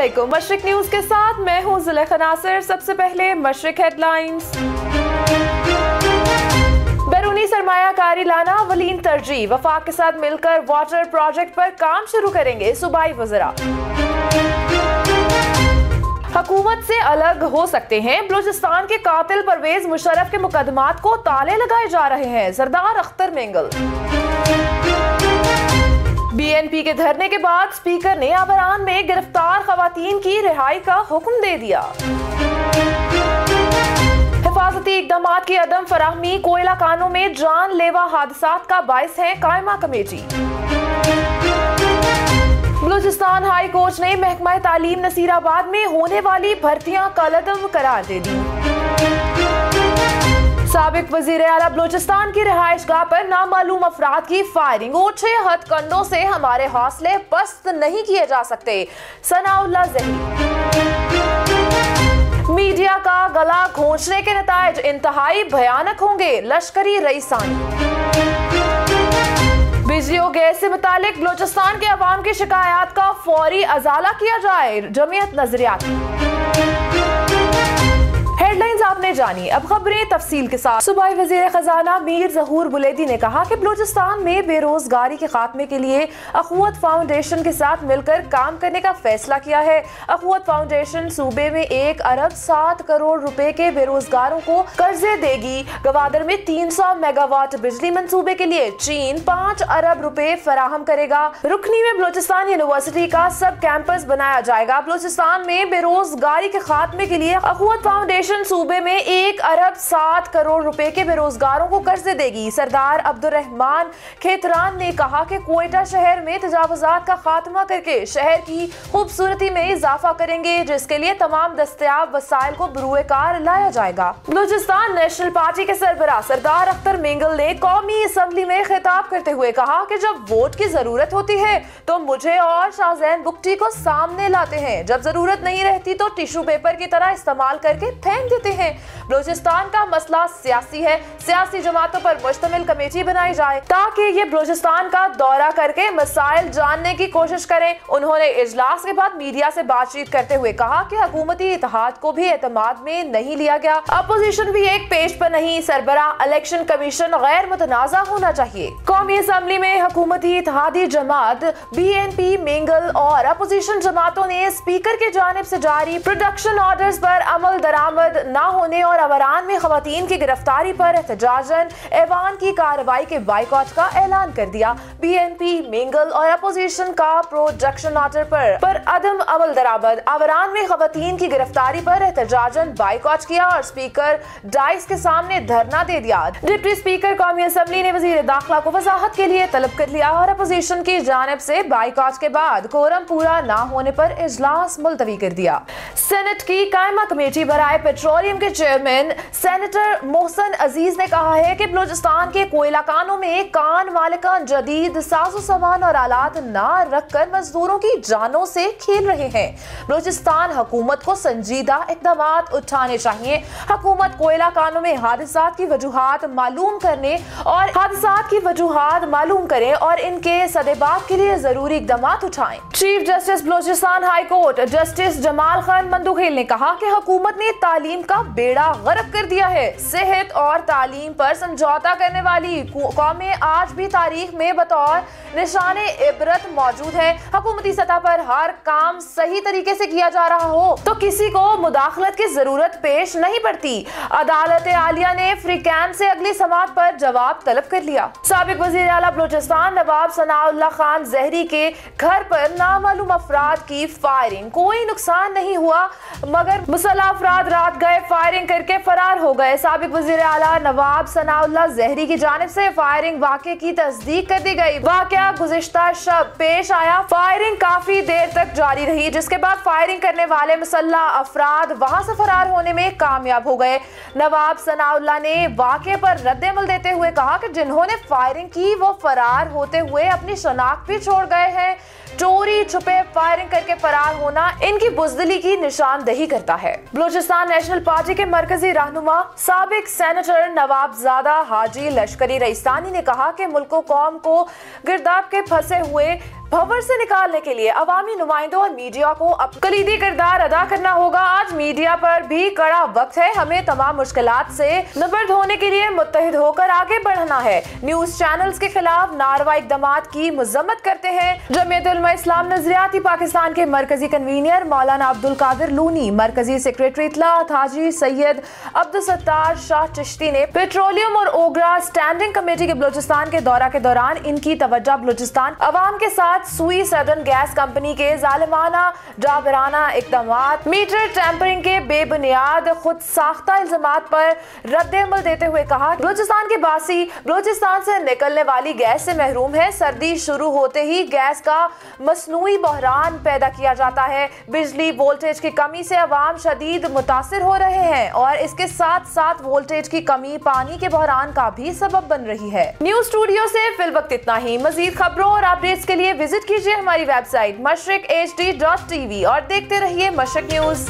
علیکم۔ مشرق نیوز کے ساتھ میں ہوں زلیخ ناصر سب سے پہلے مشرق ہیڈ لائنز بیرونی سرمایہ کاری لانا ولین ترجیح۔ وفاق کے ساتھ مل کر واٹر پروجیکٹ پر کام شروع کریں گے صوبائی وزراء حکومت سے الگ ہو سکتے ہیں۔ بلوچستان کے قاتل پرویز مشرف کے مقدمات کو تالے لگائے جا رہے ہیں۔ Sardar Akhtar Mengal. B N P کے دھرنے کے بعد سپیکر نے آبران میں گرفتار خواتین کی رہائی کا حکم دے دیا۔ حفاظتی اقدامات کی عدم فراہمی کوئلہ کانوں میں جان لیوا حادثات کا باعث ہے قائمہ کمیٹی۔ بلوچستان ہائی کورٹ نے محکمہ تعلیم نصیر آباد میں ہونے والی بھرتیاں کالعدم قرار دے دی۔ سابق وزیر اعلیٰ بلوچستان کی رہائش گاہ پر نامعلوم افراد کی فائرنگ اوچھے ہتھ کنڈوں سے ہمارے حوصلے پست نہیں کیے جا سکتے۔ ثناء اللہ زہری میڈیا کا گلا گھونچنے کے نتائج انتہائی بھیانک ہوں گے، لشکری رئیسانی۔ بجلی و گیس سے متعلق بلوچستان کے عوام کی شکایات کا فوری ازالہ کیا جائے، جمعیت نظریات جانی۔ اب خبریں تفصیل کے ساتھ۔ صوبائی وزیر خزانہ میر ظہور بلیدی نے کہا کہ بلوچستان میں بے روزگاری کے خاتمے کے لیے اخوت فاؤنڈیشن کے ساتھ مل کر کام کرنے کا فیصلہ کیا ہے۔ اخوت فاؤنڈیشن صوبے میں ایک ارب سات کروڑ روپے کے بے روزگاروں کو قرضے دے گی۔ گوادر میں تین سو میگا واٹ بجلی منصوبے کے لیے چین پانچ ارب روپے فراہم کرے گا۔ رکنی میں بلوچستان یونیورسٹی کا سب کیمپس بنایا جائے گا۔ بلوچستان میں بے روزگاری کے خاتمے کے لیے اخوت فاؤنڈیشن صوبے میں ایک ارب سات کروڑ روپے کے بے روزگاروں کو قرضے دے گی۔ سردار عبد الرحمان کھیتران نے کہا کہ کوئٹہ شہر میں تجاوزات کا خاتمہ کر کے شہر کی خوبصورتی میں اضافہ کریں گے، جس کے لیے تمام دستیاب وسائل کو بروئے کار لایا جائے گا۔ بلوچستان نیشنل پارٹی کے سربراہ سردار اختر مینگل نے قومی اسمبلی میں خطاب کرتے ہوئے کہا کہ جب ووٹ کی ضرورت ہوتی ہے تو مجھے اور شاہزین بکٹی کو سامنے لاتے ہیں۔ جب ضرورت نہیں رہتی تو ٹیشو پیپر کی طرح استعمال کر کے پھینک دیتے ہیں۔ بلوچستان کا مسئلہ سیاسی ہے۔ سیاسی جماعتوں پر مشتمل کمیٹی بنائی جائے تاکہ یہ بلوچستان کا دورہ کر کے مسائل جاننے کی کوشش کریں۔ انہوں نے اجلاس کے بعد میڈیا سے بات چیت کرتے ہوئے کہا کہ حکومتی اتحاد کو بھی اعتماد میں نہیں لیا گیا۔ اپوزیشن بھی ایک پیج پر نہیں، سربراہ الیکشن کمیشن غیر متنازع ہونا چاہیے۔ قومی اسمبلی میں حکومتی اتحادی جماعت بی این پی، مینگل اور اپوزیشن جماعتوں نے اسپیکر کے جانب سے جاری پروڈکشن آرڈرز پر عمل درآمد نہ ہونے اور عوران میں خواتین کی گرفتاری پر احتجاجن ایوان کی کارروائی کے بائیکاٹ کا اعلان کر دیا۔ بی این پی، مینگل اور اپوزیشن کا پروڈکشن آرڈر پر پر عدم عمل درآمد۔ عوران میں خواتین کی گرفتاری پر احتجاجن بائیکاٹ کیا اور اسپیکر ڈائس کے سامنے دھرنا دے دیا۔ ڈپٹی اسپیکر قومی اسمبلی نے وزیر داخلہ کو وضاحت کے لیے طلب کر لیا اور اپوزیشن کی جانب سے بائیکاٹ کے بعد کورم پورا نہ ہونے پر اجلاس ملتوی کر دیا۔ سینٹ کی قائمہ کمیٹی برائے پیٹرولیم کے چیئرمین سینیٹر محسن عزیز نے کہا ہے کہ بلوچستان کے کوئلہ کانوں میں کان مالکان جدید ساز و سامان اور آلات نہ رکھ کر مزدوروں کی جانوں سے کھیل رہے ہیں۔ بلوچستان حکومت کو سنجیدہ اقدامات اٹھانے چاہیے۔ حکومت کوئلہ کانوں میں حادثات کی وجوہات معلوم کرنے اور حادثات کی وجوہات معلوم کریں اور ان کے صدبات کے لیے ضروری اقدامات اٹھائیں۔ Chief justice Balochistan high court justice Jamal Khan Mandokhail نے کہا کہ حکومت نے تعلیم کا بیڑا غرق کر دیا ہے۔ صحت اور تعلیم پر سمجھوتا کرنے والی قومیں آج بھی تاریخ میں بطور نشان عبرت موجود ہے حکومتی سطح پر ہر کام صحیح طریقے سے کیا جا رہا ہو تو کسی کو مداخلت کی ضرورت پیش نہیں پڑتی۔ عدالت عالیہ نے فریقین سے اگلی سماعت پر جواب طلب کر لیا۔ سابق وزیر اعلیٰ بلوچستان نواب ثناء اللہ خان زہری کے گھر پر نامعلوم افراد کی فائرنگ، کوئی نقصان نہیں ہوا، مگر مسلح افراد رات گئے فائرنگ کر کے فرار ہو گئے۔ سابق وزیر اعلیٰ نواب ثناء اللہ زہری کی جانب سے فائرنگ واقع کی تصدیق کر دی گئی۔ واقعہ گزشتہ شب پیش آیا۔ فائرنگ کافی دیر تک جاری رہی، جس کے بعد فائرنگ کرنے والے مسلح افراد وہاں سے فرار ہونے میں کامیاب ہو گئے۔ نواب ثناء اللہ نے واقعے پر رد عمل دیتے ہوئے کہا کہ جنہوں نے فائرنگ کی وہ فرار ہوتے ہوئے اپنی شناخت بھی چھوڑ گئے ہیں۔ چوری چھپے فائرنگ کر کے فرار ہونا ان کی بزدلی کی نشاندہی کرتا ہے۔ بلوچستان نیشنل پارٹی کے مرکزی رہنما سابق سینیٹر نواب زادہ حاجی لشکری رئیسانی نے کہا کہ ملک و قوم کو گرداب کے پھنسے ہوئے بھور سے نکالنے کے لیے عوامی نمائندوں اور میڈیا کو اب کلیدی کردار ادا کرنا ہوگا۔ آج میڈیا پر بھی کڑا وقت ہے۔ ہمیں تمام مشکلات سے نبرد ہونے کے لیے متحد ہو کر آگے بڑھنا ہے۔ نیوز چینلز کے خلاف ناروا اقدامات کی مذمت کرتے ہیں۔ جمعیت علماء اسلام نظریاتی پاکستان کے مرکزی کنوینئر مولانا عبد القادر لونی، مرکزی سیکرٹری اطلاعات حاجی سید عبدالستار شاہ چشتی نے پیٹرولیم اور اوگرا سٹینڈنگ کمیٹی کے بلوچستان کے دورہ کے دوران ان کی توجہ بلوچستان عوام کے ساتھ بعد سوئی سدرن گیس کمپنی کے ظالمانہ جابرانہ اقدامات۔ میٹر ٹیمپرنگ کے بے بنیاد خود ساختہ الزامات پر رد عمل دیتے ہوئے کہا بلوچستان کے باسی بلوچستان سے نکلنے والی گیس سے محروم ہے سردی شروع ہوتے ہی گیس کا مصنوعی بحران پیدا کیا جاتا ہے۔ بجلی وولٹیج کی کمی سے عوام شدید متاثر ہو رہے ہیں اور اس کے ساتھ ساتھ وولٹیج کی کمی پانی کے بحران کا بھی سبب بن رہی ہے۔ نیوز اسٹوڈیو سے فی الوقت اتنا ہی۔ مزید خبروں اور اپڈیٹس کے لیے وزٹ کیجیے ہماری website Mashriq H D dot T V اور دیکھتے رہیے مشرق نیوز